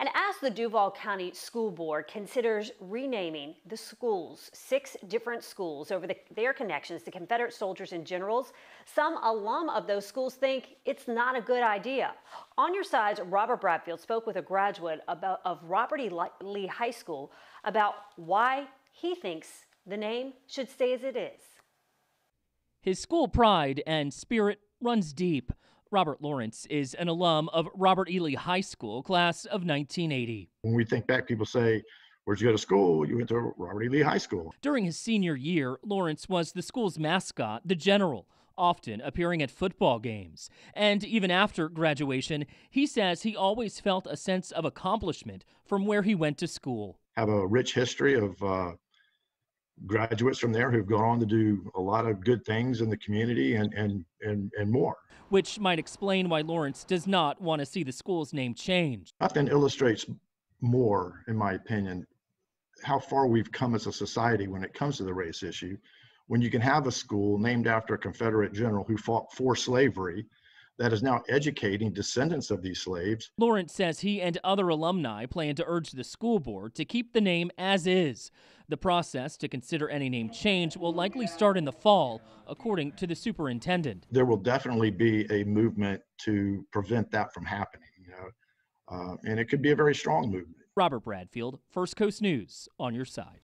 And as the Duval County School Board considers renaming the schools, six different schools over the, their connections to Confederate soldiers and generals, some alum of those schools think it's not a good idea. On your sides, Robert Bradfield spoke with a graduate about, of Robert E. Lee High School about why he thinks the name should stay as it is. His school pride and spirit runs deep. Robert Lawrence is an alum of Robert E. Lee High School, class of 1980. When we think back, people say, Where'd you go to school? You went to Robert E. Lee High School. During his senior year, Lawrence was the school's mascot, the General, often appearing at football games. And even after graduation, he says he always felt a sense of accomplishment from where he went to school. Have a rich history of uh, graduates from there who've gone on to do a lot of good things in the community and, and, and, and more. Which might explain why Lawrence does not want to see the school's name changed. Nothing illustrates more, in my opinion, how far we've come as a society when it comes to the race issue. When you can have a school named after a Confederate general who fought for slavery that is now educating descendants of these slaves. Lawrence says he and other alumni plan to urge the school board to keep the name as is. The process to consider any name change will likely start in the fall, according to the superintendent. There will definitely be a movement to prevent that from happening, you know, uh, and it could be a very strong movement. Robert Bradfield, First Coast News, on your side.